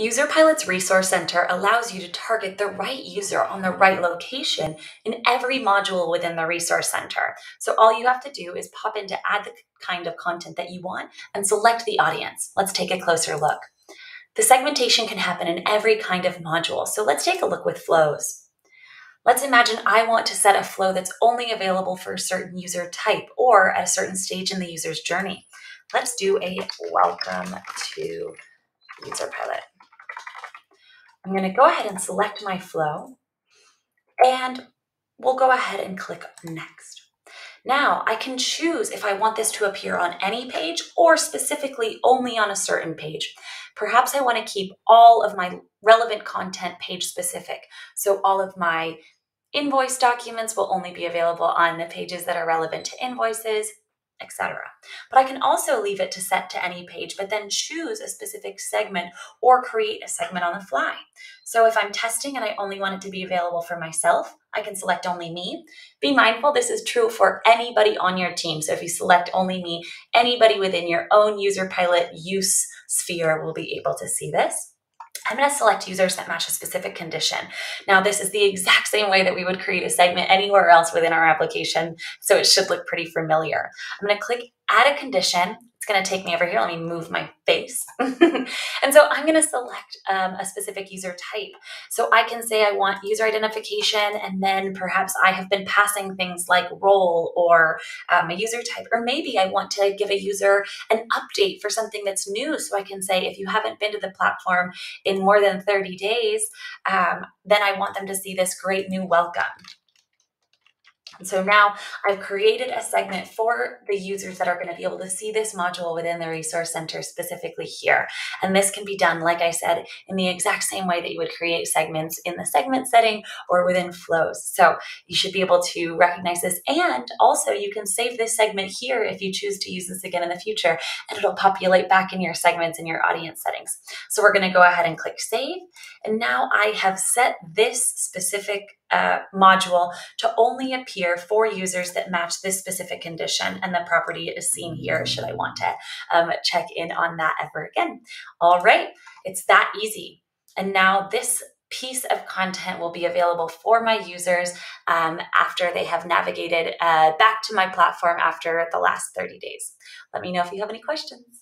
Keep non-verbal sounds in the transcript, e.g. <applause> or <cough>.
UserPilot's Resource Center allows you to target the right user on the right location in every module within the Resource Center. So all you have to do is pop in to add the kind of content that you want and select the audience. Let's take a closer look. The segmentation can happen in every kind of module. So let's take a look with flows. Let's imagine I want to set a flow that's only available for a certain user type or at a certain stage in the user's journey. Let's do a welcome to UserPilot. I'm going to go ahead and select my flow and we'll go ahead and click next. Now I can choose if I want this to appear on any page or specifically only on a certain page. Perhaps I want to keep all of my relevant content page specific. So all of my invoice documents will only be available on the pages that are relevant to invoices etc. But I can also leave it to set to any page, but then choose a specific segment or create a segment on the fly. So if I'm testing and I only want it to be available for myself, I can select only me. Be mindful, this is true for anybody on your team. So if you select only me, anybody within your own Userpilot use sphere will be able to see this. I'm going to select users that match a specific condition. Now, this is the exact same way that we would create a segment anywhere else within our application, so it should look pretty familiar. I'm going to click Add a Condition, it's going to take me over here. Let me move my face. <laughs> and so I'm going to select um, a specific user type. So I can say I want user identification, and then perhaps I have been passing things like role or um, a user type. Or maybe I want to give a user an update for something that's new. So I can say, if you haven't been to the platform in more than 30 days, um, then I want them to see this great new welcome. So now I've created a segment for the users that are going to be able to see this module within the Resource Center specifically here. And this can be done, like I said, in the exact same way that you would create segments in the segment setting or within flows. So you should be able to recognize this. And also you can save this segment here if you choose to use this again in the future, and it'll populate back in your segments in your audience settings. So we're going to go ahead and click save. And now I have set this specific uh, module to only appear for users that match this specific condition and the property is seen here should I want to um, check in on that ever again. All right, it's that easy. And now this piece of content will be available for my users um, after they have navigated uh, back to my platform after the last 30 days. Let me know if you have any questions.